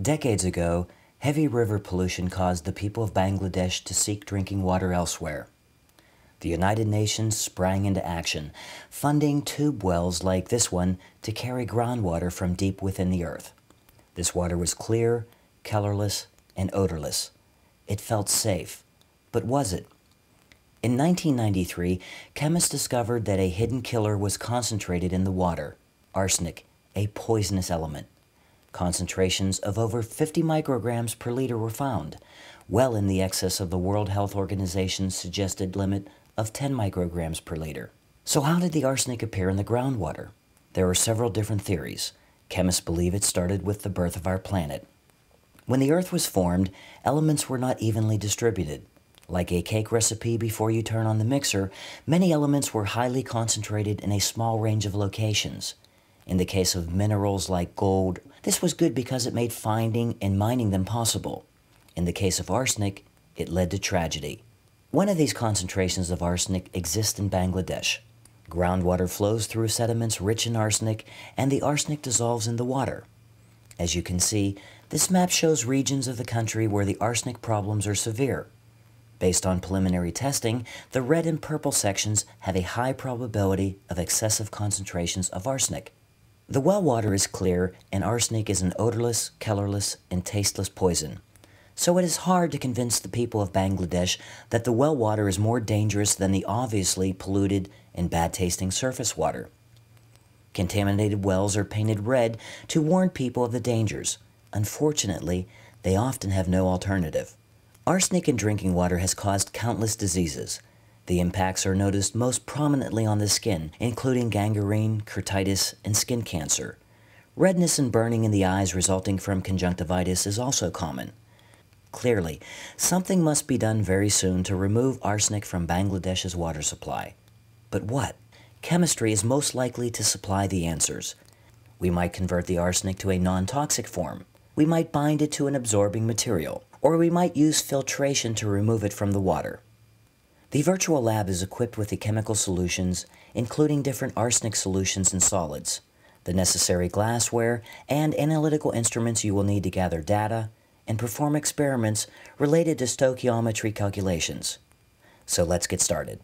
Decades ago, heavy river pollution caused the people of Bangladesh to seek drinking water elsewhere. The United Nations sprang into action, funding tube wells like this one to carry groundwater from deep within the earth. This water was clear, colorless, and odorless. It felt safe. But was it? In 1993, chemists discovered that a hidden killer was concentrated in the water arsenic, a poisonous element. Concentrations of over 50 micrograms per liter were found, well in the excess of the World Health Organization's suggested limit of 10 micrograms per liter. So, how did the arsenic appear in the groundwater? There are several different theories. Chemists believe it started with the birth of our planet. When the Earth was formed, elements were not evenly distributed. Like a cake recipe before you turn on the mixer, many elements were highly concentrated in a small range of locations. In the case of minerals like gold, this was good because it made finding and mining them possible. In the case of arsenic, it led to tragedy. One of these concentrations of arsenic exists in Bangladesh. Groundwater flows through sediments rich in arsenic, and the arsenic dissolves in the water. As you can see, this map shows regions of the country where the arsenic problems are severe. Based on preliminary testing, the red and purple sections have a high probability of excessive concentrations of arsenic. The well water is clear, and arsenic is an odorless, colorless, and tasteless poison. So it is hard to convince the people of Bangladesh that the well water is more dangerous than the obviously polluted and bad tasting surface water. Contaminated wells are painted red to warn people of the dangers. Unfortunately, they often have no alternative. Arsenic in drinking water has caused countless diseases. The impacts are noticed most prominently on the skin, including gangrene, keratitis, and skin cancer. Redness and burning in the eyes resulting from conjunctivitis is also common. Clearly, something must be done very soon to remove arsenic from Bangladesh's water supply. But what? Chemistry is most likely to supply the answers. We might convert the arsenic to a non toxic form. We might bind it to an absorbing material. Or we might use filtration to remove it from the water. The virtual lab is equipped with the chemical solutions, including different arsenic solutions and solids, the necessary glassware, and analytical instruments you will need to gather data and perform experiments related to stoichiometry calculations. So let's get started.